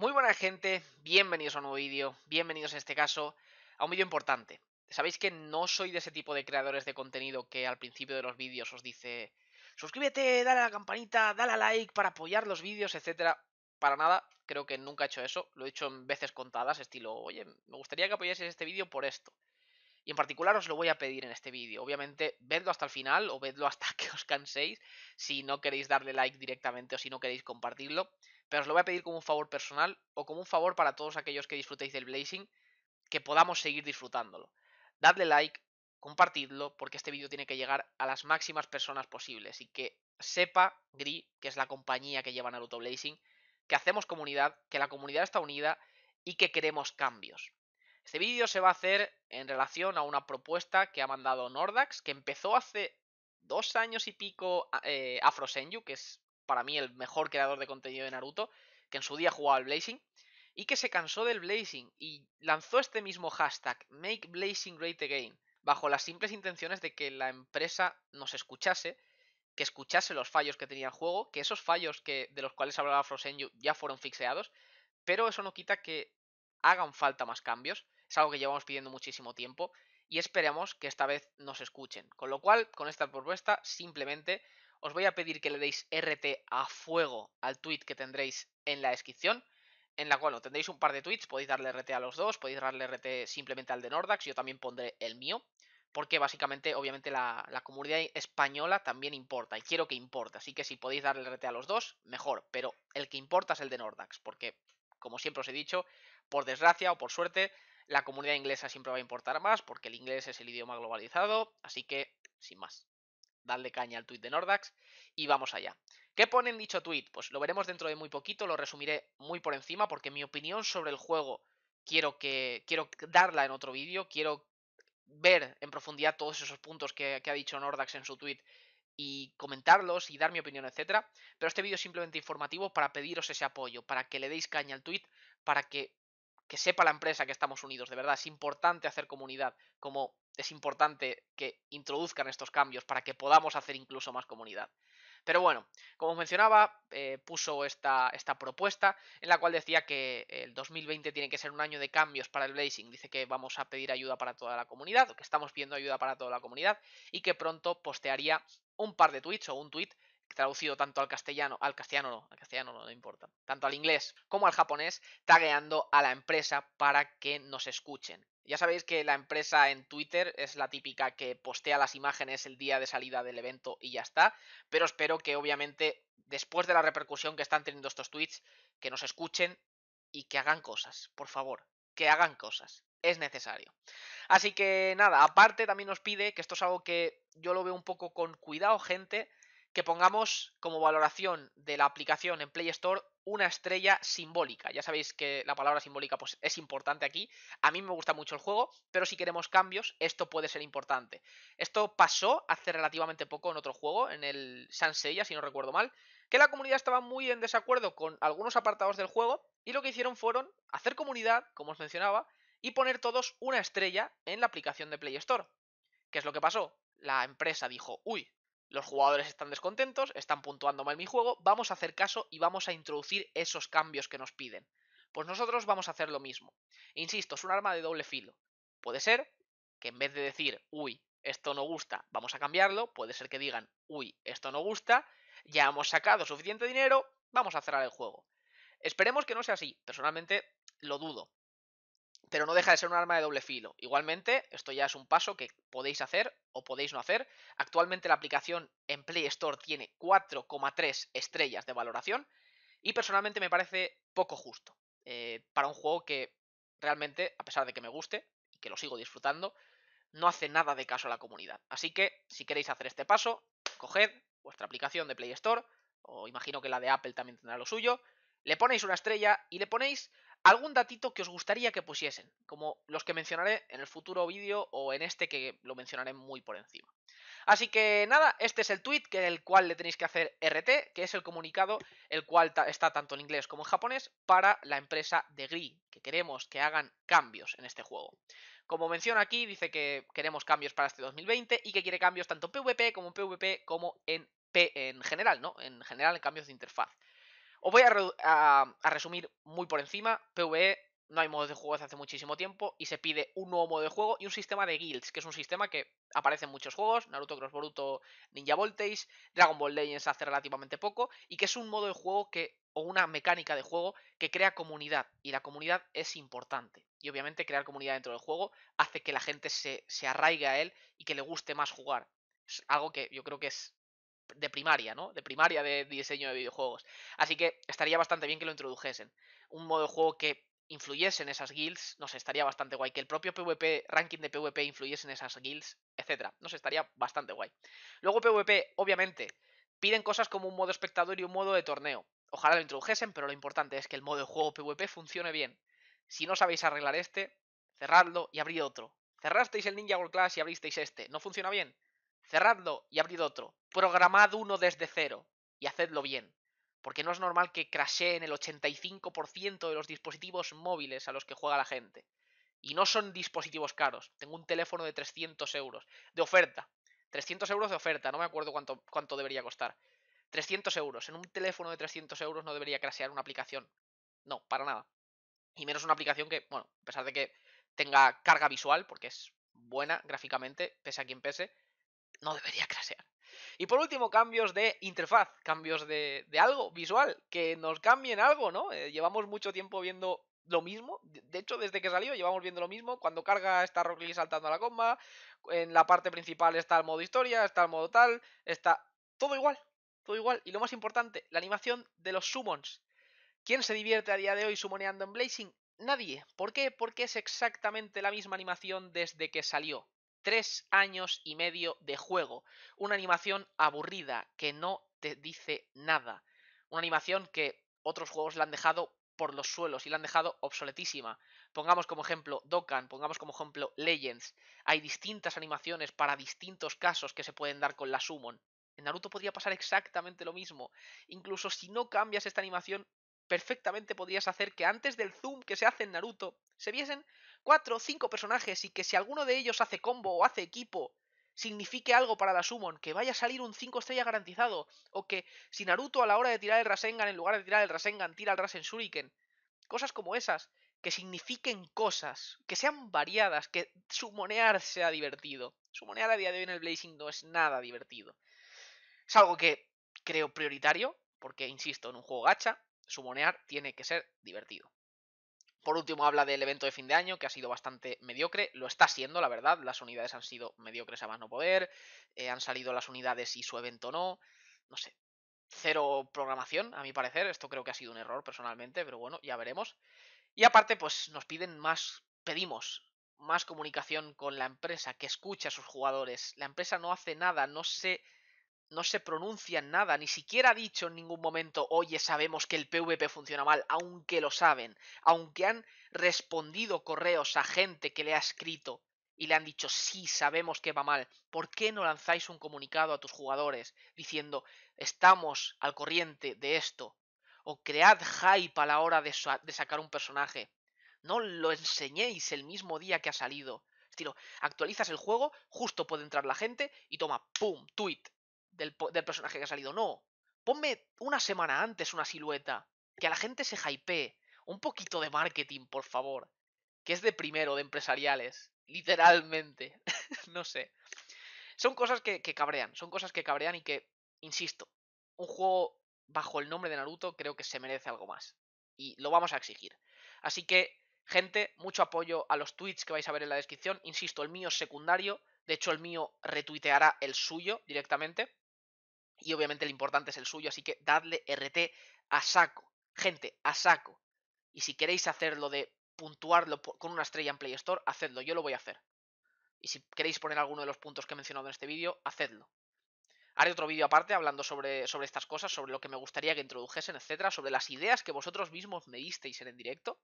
Muy buena gente, bienvenidos a un nuevo vídeo, bienvenidos en este caso a un vídeo importante. Sabéis que no soy de ese tipo de creadores de contenido que al principio de los vídeos os dice suscríbete, dale a la campanita, dale a like para apoyar los vídeos, etcétera. Para nada, creo que nunca he hecho eso, lo he hecho en veces contadas, estilo, oye, me gustaría que apoyáis este vídeo por esto. Y en particular os lo voy a pedir en este vídeo. Obviamente, vedlo hasta el final o vedlo hasta que os canséis si no queréis darle like directamente o si no queréis compartirlo. Pero os lo voy a pedir como un favor personal o como un favor para todos aquellos que disfrutéis del Blazing, que podamos seguir disfrutándolo. Dadle like, compartidlo, porque este vídeo tiene que llegar a las máximas personas posibles y que sepa Gri, que es la compañía que lleva Naruto Blazing, que hacemos comunidad, que la comunidad está unida y que queremos cambios. Este vídeo se va a hacer en relación a una propuesta que ha mandado Nordax, que empezó hace dos años y pico eh, Afro Senju, que es para mí el mejor creador de contenido de Naruto, que en su día jugaba al Blazing, y que se cansó del Blazing y lanzó este mismo hashtag, Make Blazing Great Again, bajo las simples intenciones de que la empresa nos escuchase, que escuchase los fallos que tenía el juego, que esos fallos que, de los cuales hablaba Afro Senju ya fueron fixeados, pero eso no quita que hagan falta más cambios es algo que llevamos pidiendo muchísimo tiempo y esperemos que esta vez nos escuchen. Con lo cual, con esta propuesta, simplemente os voy a pedir que le deis RT a fuego al tweet que tendréis en la descripción, en la cual no tendréis un par de tweets, podéis darle RT a los dos, podéis darle RT simplemente al de Nordax, yo también pondré el mío, porque básicamente, obviamente, la, la, comunidad española también importa, y quiero que importe, así que si podéis darle RT a los dos, mejor, pero el que importa es el de Nordax, porque, como siempre os he dicho, por desgracia o por suerte, la comunidad inglesa siempre va a importar más porque el inglés es el idioma globalizado, así que, sin más, dadle caña al tweet de Nordax y vamos allá. ¿Qué pone en dicho tweet? Pues lo veremos dentro de muy poquito, lo resumiré muy por encima porque mi opinión sobre el juego quiero que quiero darla en otro vídeo, quiero ver en profundidad todos esos puntos que, ha dicho Nordax en su tweet y comentarlos y dar mi opinión, etcétera. Pero este vídeo es simplemente informativo para pediros ese apoyo, para que le deis caña al tweet, para que que sepa la empresa que estamos unidos, de verdad, es importante hacer comunidad, como es importante que introduzcan estos cambios para que podamos hacer incluso más comunidad. Pero bueno, como mencionaba, eh, puso esta, esta, propuesta en la cual decía que el 2020 tiene que ser un año de cambios para el Blazing. Dice que vamos a pedir ayuda para toda la comunidad, o que estamos pidiendo ayuda para toda la comunidad, y que pronto postearía un par de tweets o un tweet traducido tanto al castellano, al castellano no, al castellano no, no importa, tanto al inglés como al japonés, tagueando a la empresa para que nos escuchen. Ya sabéis que la empresa en Twitter es la típica que postea las imágenes el día de salida del evento y ya está, pero espero que obviamente después de la repercusión que están teniendo estos tweets, que nos escuchen y que hagan cosas, por favor, que hagan cosas. Es necesario. Así que nada, aparte también nos pide, que esto es algo que yo lo veo un poco con cuidado, gente, que pongamos como valoración de la aplicación en Play Store una estrella simbólica. Ya sabéis que la palabra simbólica pues, es importante aquí. A mí me gusta mucho el juego, pero si queremos cambios, esto puede ser importante. Esto pasó hace relativamente poco en otro juego, en el Sanseiya, si no recuerdo mal, que la comunidad estaba muy en desacuerdo con algunos apartados del juego y lo que hicieron fueron hacer comunidad, como os mencionaba, y poner todos una estrella en la aplicación de Play Store. ¿Qué es lo que pasó? La empresa dijo, uy, los jugadores están descontentos, están puntuando mal mi juego, vamos a hacer caso y vamos a introducir esos cambios que nos piden. Pues nosotros vamos a hacer lo mismo. Insisto, es un arma de doble filo. Puede ser que en vez de decir, uy, esto no gusta, vamos a cambiarlo, puede ser que digan, uy, esto no gusta, ya hemos sacado suficiente dinero, vamos a cerrar el juego. Esperemos que no sea así, personalmente lo dudo, pero no deja de ser un arma de doble filo. Igualmente, esto ya es un paso que podéis hacer o podéis no hacer. Actualmente la aplicación en Play Store tiene 4,3 estrellas de valoración y personalmente me parece poco justo eh, para un juego que realmente, a pesar de que me guste y que lo sigo disfrutando, no hace nada de caso a la comunidad. Así que, si queréis hacer este paso, coged vuestra aplicación de Play Store, o imagino que la de Apple también tendrá lo suyo, le ponéis una estrella y le ponéis algún datito que os gustaría que pusiesen, como los que mencionaré en el futuro vídeo o en este que lo mencionaré muy por encima. Así que nada, este es el tweet que el cual le tenéis que hacer RT, que es el comunicado el cual está tanto en inglés como en japonés para la empresa de Gri, que queremos que hagan cambios en este juego. Como menciona aquí, dice que queremos cambios para este 2020 y que quiere cambios tanto en PvP como en PvP como en P en general, ¿no? En general, cambios de interfaz. Os voy a, resumir muy por encima. PvE no hay modos de juego desde hace muchísimo tiempo y se pide un nuevo modo de juego y un sistema de guilds, que es un sistema que aparece en muchos juegos, Naruto Cross Boruto, Ninja Voltage, Dragon Ball Legends hace relativamente poco y que es un modo de juego que o una mecánica de juego que crea comunidad y la comunidad es importante. Y obviamente crear comunidad dentro del juego hace que la gente se, se arraigue a él y que le guste más jugar. Es algo que yo creo que es de primaria, ¿no? De primaria de diseño de videojuegos. Así que estaría bastante bien que lo introdujesen. Un modo de juego que influyese en esas guilds, no sé, estaría bastante guay. Que el propio PvP, ranking de PvP influyese en esas guilds, etcétera. No sé, estaría bastante guay. Luego PvP, obviamente, piden cosas como un modo espectador y un modo de torneo. Ojalá lo introdujesen, pero lo importante es que el modo de juego PvP funcione bien. Si no sabéis arreglar este, cerradlo y abrid otro. Cerrasteis el Ninja World Class y abristeis este. ¿No funciona bien? Cerradlo y abrid otro. Programad uno desde cero y hacedlo bien. Porque no es normal que crasheen el 85% de los dispositivos móviles a los que juega la gente. Y no son dispositivos caros. Tengo un teléfono de 300 euros. De oferta. 300 euros de oferta. No me acuerdo cuánto, cuánto debería costar. 300 euros. En un teléfono de 300 euros no debería crashear una aplicación. No, para nada. Y menos una aplicación que, bueno, a pesar de que tenga carga visual, porque es buena gráficamente, pese a quien pese, no debería crashear. Y por último, cambios de interfaz, cambios de, algo visual, que nos cambien algo, ¿no? Eh, llevamos mucho tiempo viendo lo mismo. De hecho, desde que salió llevamos viendo lo mismo. Cuando carga está Rock Lee saltando a la comba. En la parte principal está el modo historia, está el modo tal, está todo igual. Todo igual. Y lo más importante, la animación de los summons. ¿Quién se divierte a día de hoy summoneando en Blazing? Nadie. ¿Por qué? Porque es exactamente la misma animación desde que salió tres años y medio de juego. Una animación aburrida que no te dice nada. Una animación que otros juegos la han dejado por los suelos y la han dejado obsoletísima. Pongamos como ejemplo Dokkan, pongamos como ejemplo Legends. Hay distintas animaciones para distintos casos que se pueden dar con la Summon. En Naruto podría pasar exactamente lo mismo. Incluso si no cambias esta animación, perfectamente podrías hacer que antes del zoom que se hace en Naruto se viesen cuatro o cinco personajes y que si alguno de ellos hace combo o hace equipo signifique algo para la Summon, que vaya a salir un 5 estrella garantizado, o que si Naruto a la hora de tirar el Rasengan, en lugar de tirar el Rasengan, tira el Rasen Shuriken. Cosas como esas, que signifiquen cosas, que sean variadas, que sumonear sea divertido. Sumonear a día de hoy en el Blazing no es nada divertido. Es algo que creo prioritario, porque, insisto, en un juego gacha, sumonear tiene que ser divertido. Por último, habla del evento de fin de año, que ha sido bastante mediocre. Lo está siendo, la verdad. Las unidades han sido mediocres a más no poder. Eh, han salido las unidades y su evento no. No sé. Cero programación, a mi parecer. Esto creo que ha sido un error personalmente, pero bueno, ya veremos. Y aparte, pues nos piden más. Pedimos más comunicación con la empresa, que escuche a sus jugadores. La empresa no hace nada, no se no se pronuncia nada, ni siquiera ha dicho en ningún momento, oye, sabemos que el PvP funciona mal, aunque lo saben, aunque han respondido correos a gente que le ha escrito y le han dicho, sí, sabemos que va mal, ¿por qué no lanzáis un comunicado a tus jugadores diciendo, estamos al corriente de esto? O cread hype a la hora de, de sacar un personaje. No lo enseñéis el mismo día que ha salido. Estilo, actualizas el juego, justo puede entrar la gente y toma, ¡pum! Tweet del, personaje que ha salido. No. Ponme una semana antes una silueta. Que a la gente se hypee. Un poquito de marketing, por favor. Que es de primero, de empresariales. Literalmente. no sé. Son cosas que, que cabrean. Son cosas que cabrean y que, insisto, un juego bajo el nombre de Naruto creo que se merece algo más. Y lo vamos a exigir. Así que, gente, mucho apoyo a los tweets que vais a ver en la descripción. Insisto, el mío es secundario. De hecho, el mío retuiteará el suyo directamente. Y obviamente el importante es el suyo, así que dadle RT a saco. Gente, a saco. Y si queréis hacerlo de puntuarlo con una estrella en Play Store, hacedlo, yo lo voy a hacer. Y si queréis poner alguno de los puntos que he mencionado en este vídeo, hacedlo. Haré otro vídeo aparte hablando sobre, sobre estas cosas, sobre lo que me gustaría que introdujesen, etcétera, sobre las ideas que vosotros mismos me disteis en el directo.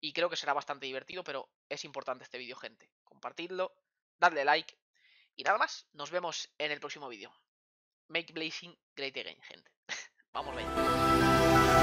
Y creo que será bastante divertido, pero es importante este vídeo, gente. Compartidlo, dadle like. Y nada más, nos vemos en el próximo vídeo. Make Blazing great again, gente. Vamos allá.